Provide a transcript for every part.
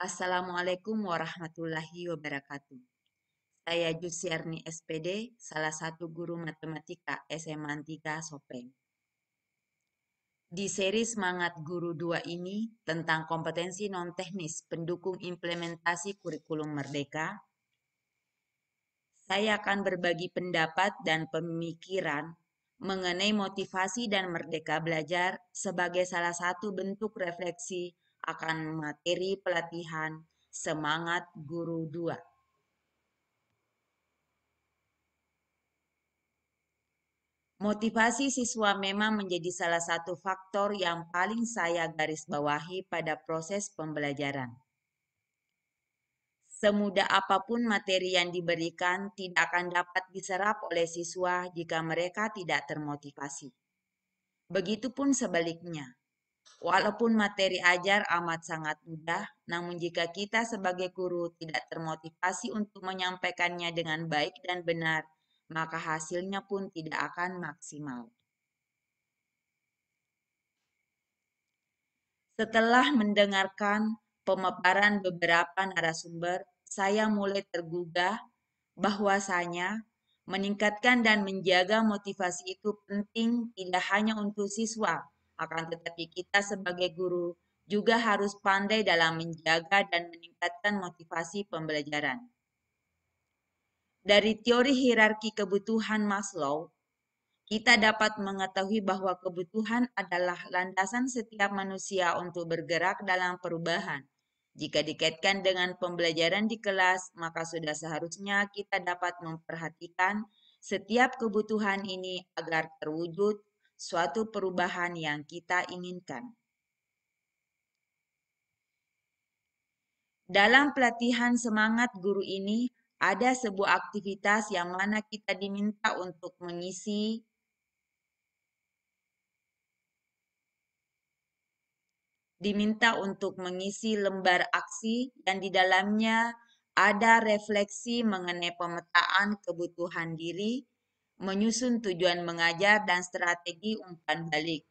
Assalamualaikum warahmatullahi wabarakatuh. Saya Jusiarni SPD, salah satu guru matematika SMA 3 Sopeng. Di seri Semangat Guru 2 ini tentang kompetensi non-teknis pendukung implementasi kurikulum merdeka, saya akan berbagi pendapat dan pemikiran mengenai motivasi dan merdeka belajar sebagai salah satu bentuk refleksi akan materi pelatihan Semangat Guru 2. Motivasi siswa memang menjadi salah satu faktor yang paling saya garis bawahi pada proses pembelajaran. Semudah apa pun materi yang diberikan tidak akan dapat diserap oleh siswa jika mereka tidak termotivasi. Begitupun sebaliknya, Walaupun materi ajar amat sangat mudah, namun jika kita sebagai guru tidak termotivasi untuk menyampaikannya dengan baik dan benar, maka hasilnya pun tidak akan maksimal. Setelah mendengarkan pemaparan beberapa narasumber, saya mulai tergugah bahwasanya meningkatkan dan menjaga motivasi itu penting tidak hanya untuk siswa, akan tetapi kita sebagai guru juga harus pandai dalam menjaga dan meningkatkan motivasi pembelajaran. Dari teori hierarki kebutuhan Maslow, kita dapat mengetahui bahwa kebutuhan adalah landasan setiap manusia untuk bergerak dalam perubahan. Jika dikaitkan dengan pembelajaran di kelas, maka sudah seharusnya kita dapat memperhatikan setiap kebutuhan ini agar terwujud suatu perubahan yang kita inginkan. Dalam pelatihan semangat guru ini, ada sebuah aktivitas yang mana kita diminta untuk mengisi diminta untuk mengisi lembar aksi dan di dalamnya ada refleksi mengenai pemetaan kebutuhan diri menyusun tujuan mengajar dan strategi umpan balik.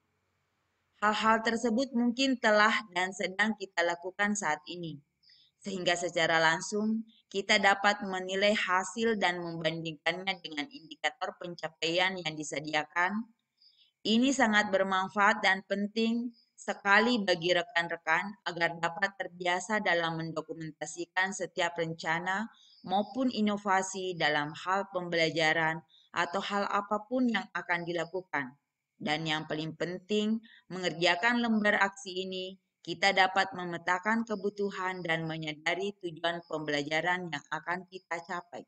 Hal-hal tersebut mungkin telah dan sedang kita lakukan saat ini, sehingga secara langsung kita dapat menilai hasil dan membandingkannya dengan indikator pencapaian yang disediakan. Ini sangat bermanfaat dan penting sekali bagi rekan-rekan agar dapat terbiasa dalam mendokumentasikan setiap rencana maupun inovasi dalam hal pembelajaran atau hal apa pun yang akan dilakukan. Dan yang paling penting, mengerjakan lembar aksi ini, kita dapat memetakan kebutuhan dan menyadari tujuan pembelajaran yang akan kita capai.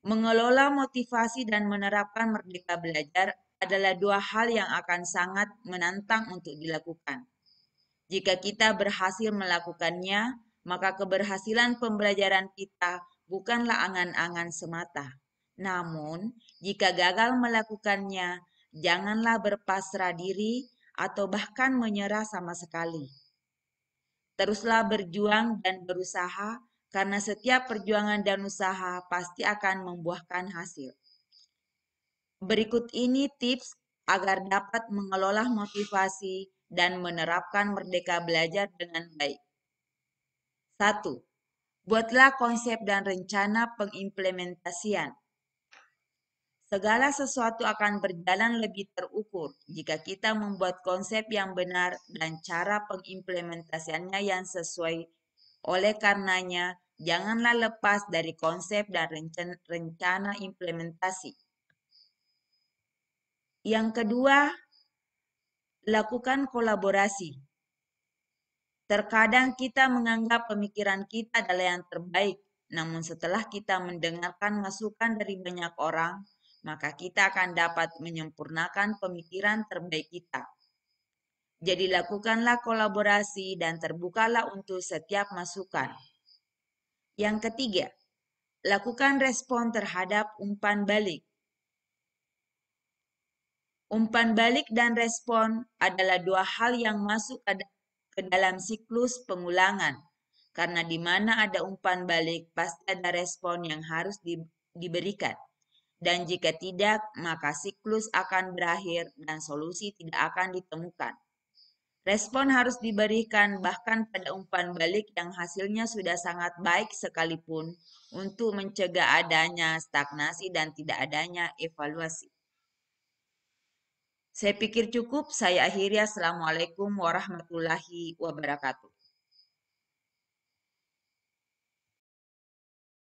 Mengelola motivasi dan menerapkan merdeka belajar adalah dua hal yang akan sangat menantang untuk dilakukan. Jika kita berhasil melakukannya, maka keberhasilan pembelajaran kita bukanlah angan-angan semata. Namun, jika gagal melakukannya, janganlah berpasrah diri atau bahkan menyerah sama sekali. Teruslah berjuang dan berusaha, karena setiap perjuangan dan usaha pasti akan membuahkan hasil. Berikut ini tips agar dapat mengelola motivasi dan menerapkan merdeka belajar dengan baik. 1. Buatlah konsep dan rencana pengimplementasian. Segala sesuatu akan berjalan lebih terukur jika kita membuat konsep yang benar dan cara pengimplementasiannya yang sesuai. Oleh karenanya, janganlah lepas dari konsep dan rencana implementasi. Yang kedua, lakukan kolaborasi. Terkadang kita menganggap pemikiran kita adalah yang terbaik, namun setelah kita mendengarkan masukan dari banyak orang, maka kita akan dapat menyempurnakan pemikiran terbaik kita. Jadi lakukanlah kolaborasi dan terbukalah untuk setiap masukan. Yang ketiga, lakukan respon terhadap umpan balik. Umpan balik dan respon adalah dua hal yang masuk ke dalam siklus pengulangan. Karena di mana ada umpan balik, pasti ada respon yang harus di, diberikan. Dan jika tidak, maka siklus akan berakhir dan solusi tidak akan ditemukan. Respon harus diberikan bahkan pada umpan balik yang hasilnya sudah sangat baik sekalipun untuk mencegah adanya stagnasi dan tidak adanya evaluasi. Saya pikir cukup, saya akhiri. Assalamualaikum warahmatullahi wabarakatuh.